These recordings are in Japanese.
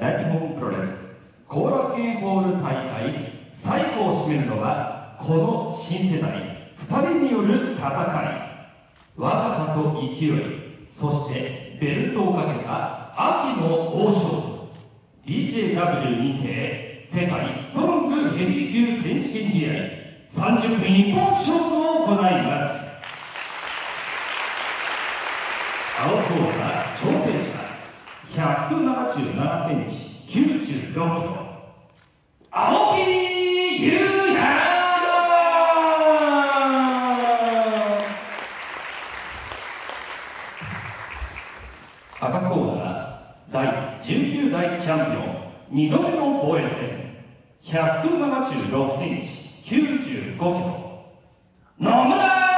大日本プロレス後楽園ホール大会最後を締めるのはこの新世代。2人による戦い。若さと勢い。そしてベルトをかけた秋の王将。BJW 認定世界ストロングヘビー級選手権試合。30分一本勝負を行います青コーナー挑戦者177センチ94キロ青木優也赤コーナー第19代チャンピオン2度目の防衛戦176センチ95キロ野村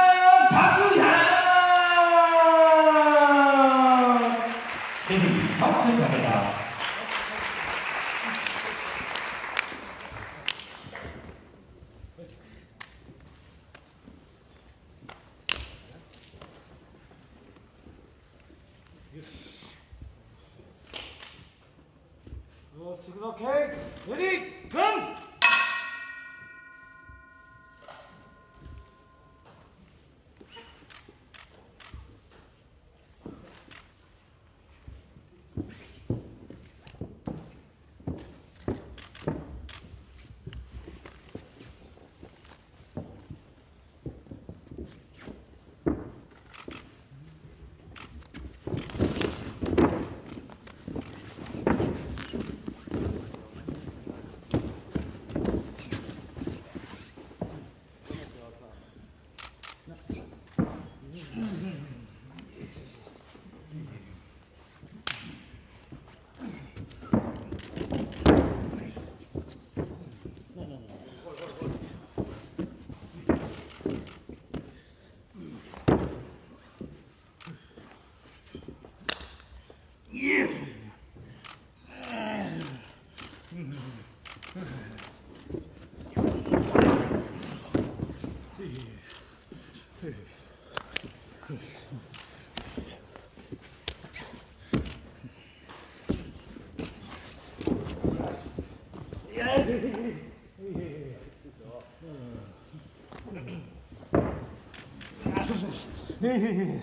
嘿嘿嘿。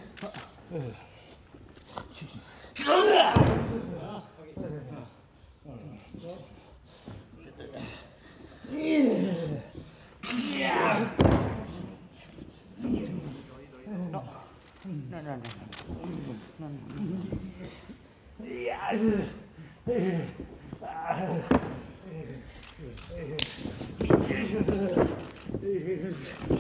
Yeah.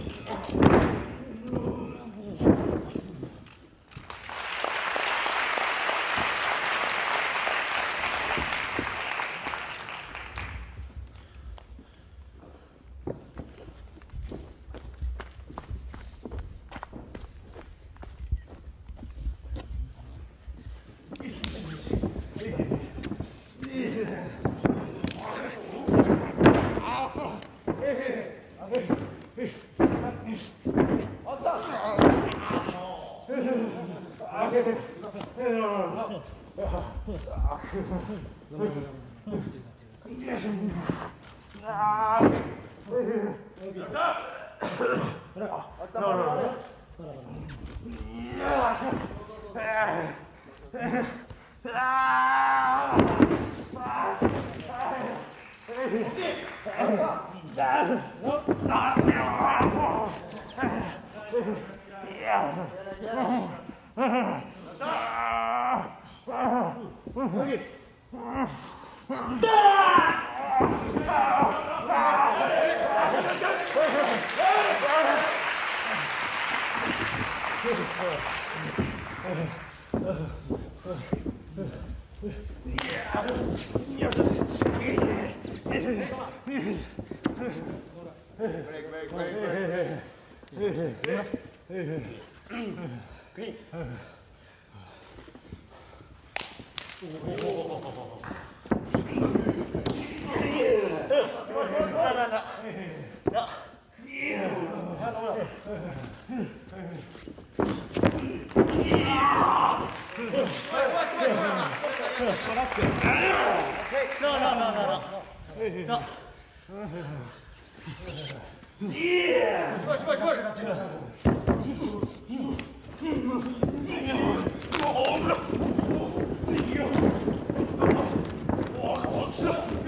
여기. Green. Oh,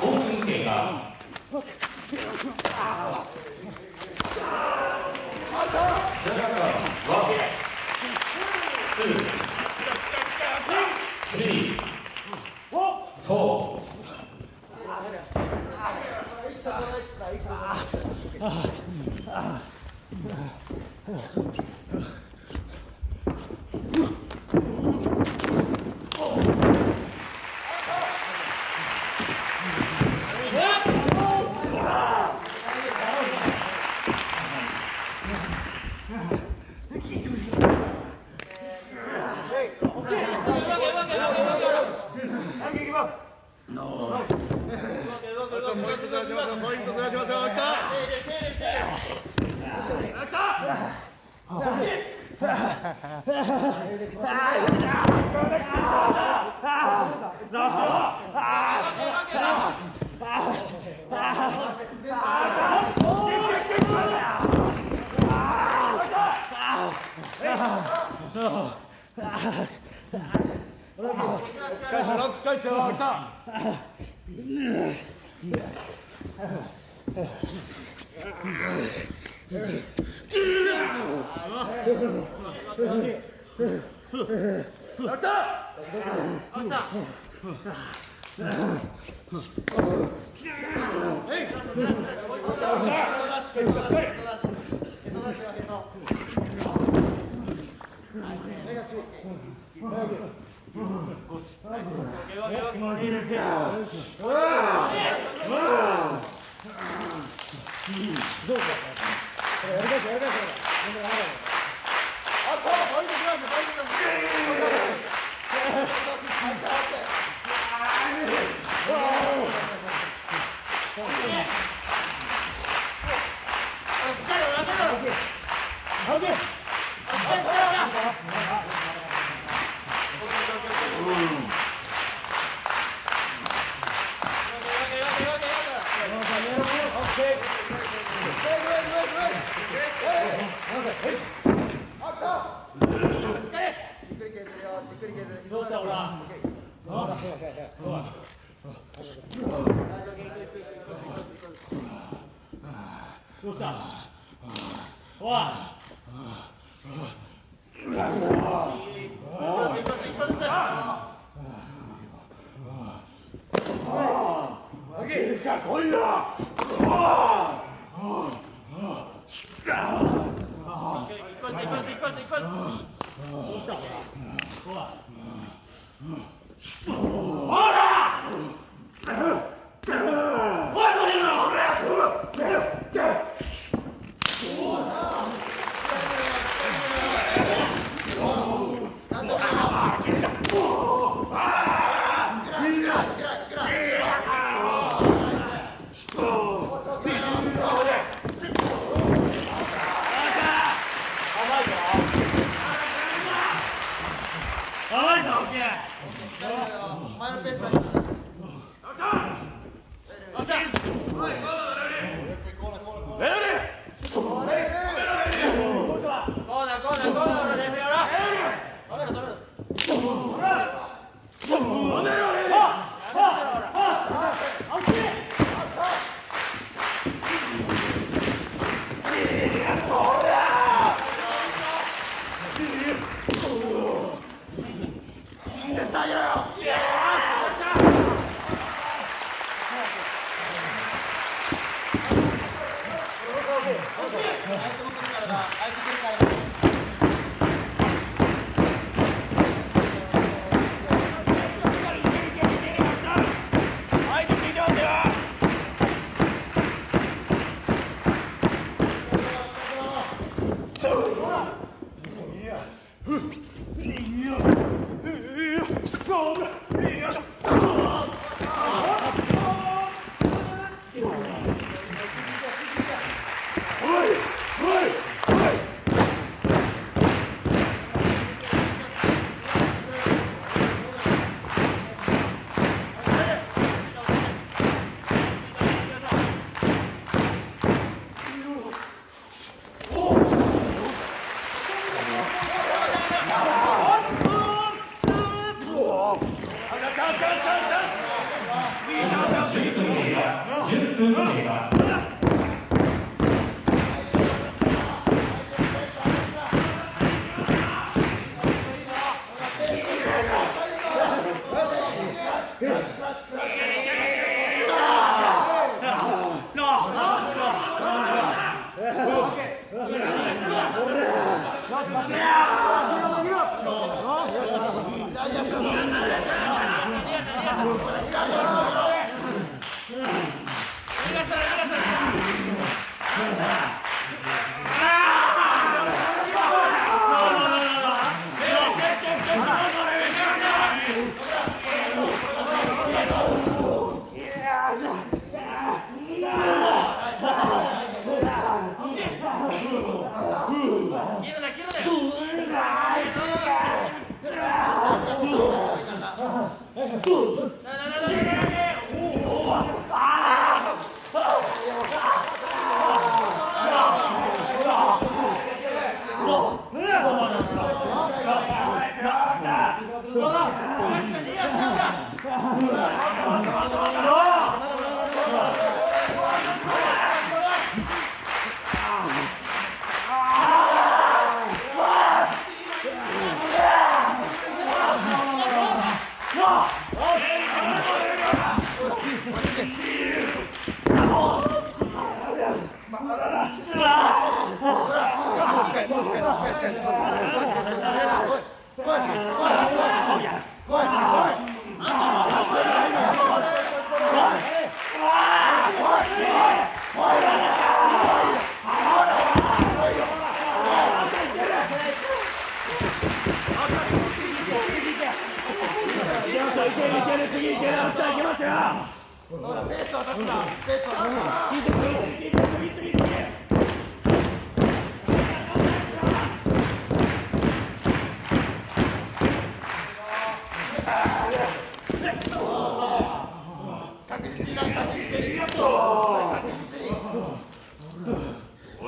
고흥대가 전라가 No. Ah! 来た来た来た来た。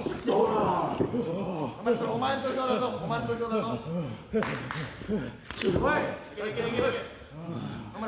ースなースなお前の土だぞお前のだぞすごいいけるいけるいける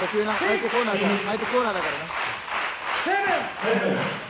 呼吸な相手コーナーだ相手コーナーだからな。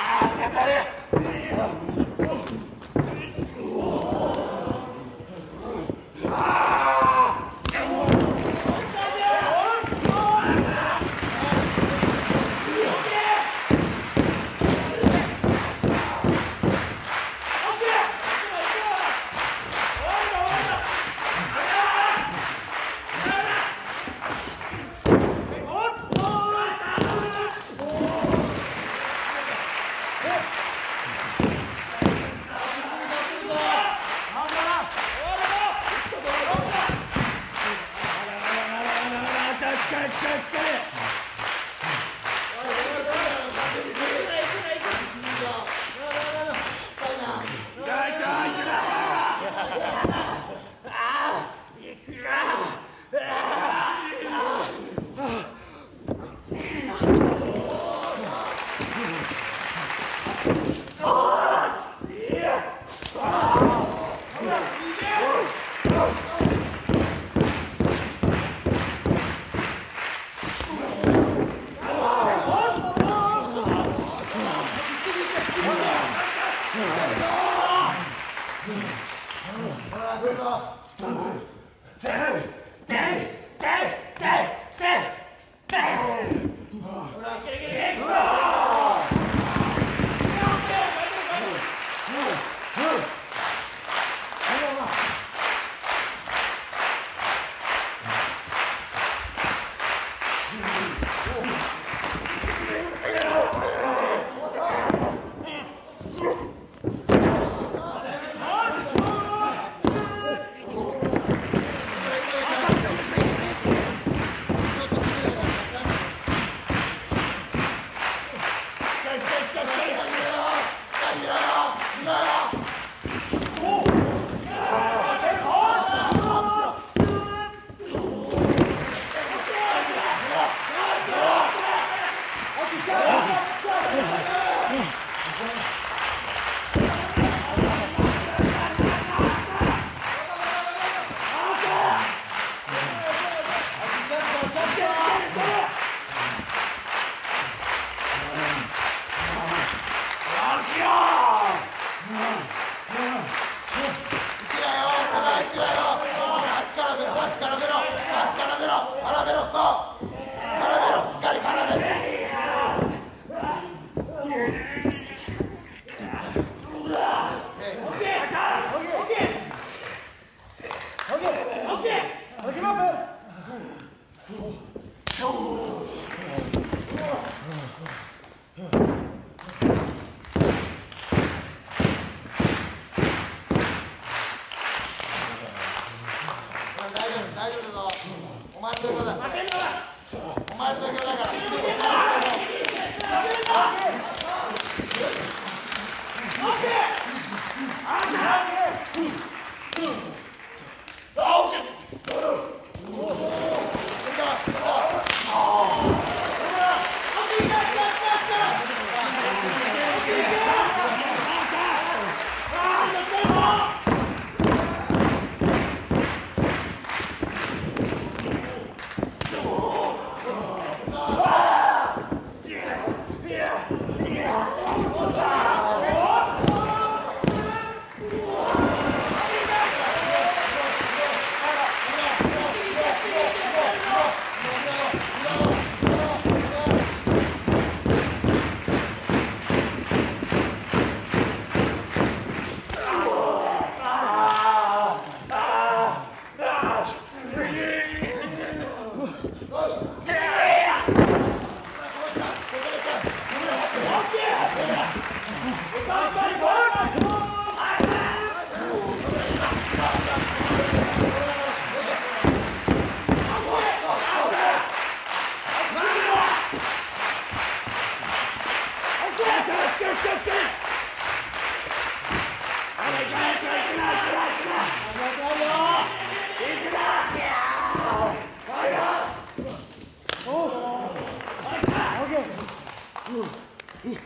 大丈夫大丈夫だぞお前の土俵だお前の土俵だから。うん。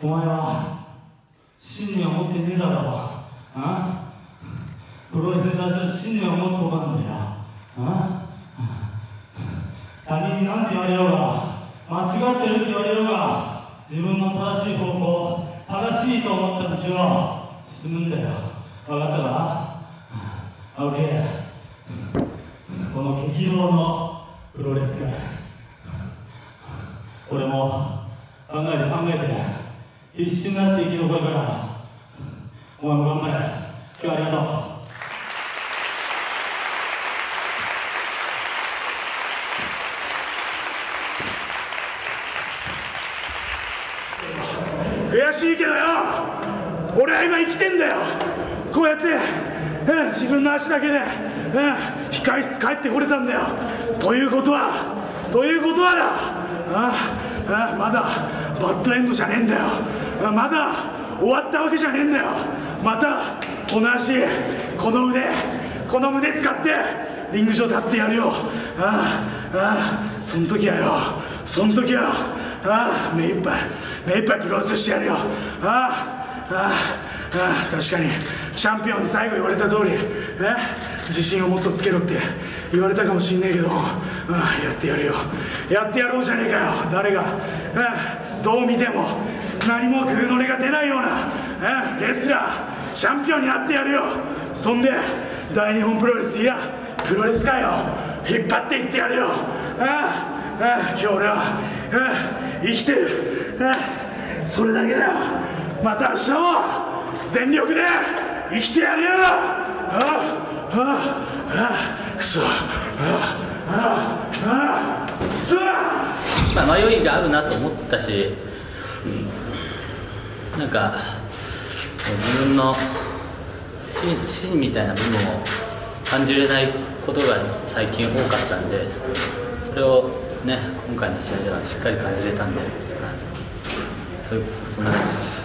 お前は信念を持ってねえだろあ？プロレスに対する信念を持つことなんだよ。他人に何て言われようが間違ってるって言われようが自分の正しい方向正しいと思った道を進むんだよ。分かったか？青木この激動のプロレス界。俺も考えて考えて必死になって生き残るから。お前も頑張れ。今日はありがとう。悔しいけどよ。俺は今生きてんだよ。こうやって、うん自分の足だけで、うん、控室帰ってこれたんだよ。ということはということはだ。ああまだバッドエンドじゃねえんだよ。まだ終わったわけじゃねえんだよ。またこの足この腕この胸使ってリング上立ってやるよ。ああああその時はよ。その時はああ目いっぱい目いっぱいプロレスしてやるよ。ああああああ確かにチャンピオンに最後言われた通りえ自信をもっとつけろって。言われたかもしんねえけど、ああやってやるよ。やってやろうじゃねえかよ。誰が、うん、どう見ても。何も食うのれが出ないような、うん、レスラー。チャンピオンになってやるよ。そんで大日本プロレスいや。プロレス界を引っ張っていってやるよ。ああああ今日俺は、ああ生きてる、ああそれだけだよ。また明日も。全力で生きてやるよ。ああああああくそあああああくそまあ、迷いがあるなと思ったし、なんか自分の芯みたいな部分を感じれないことが最近多かったんでそれをね今回の試合ではしっかり感じれたんで、そういうそんな感じです。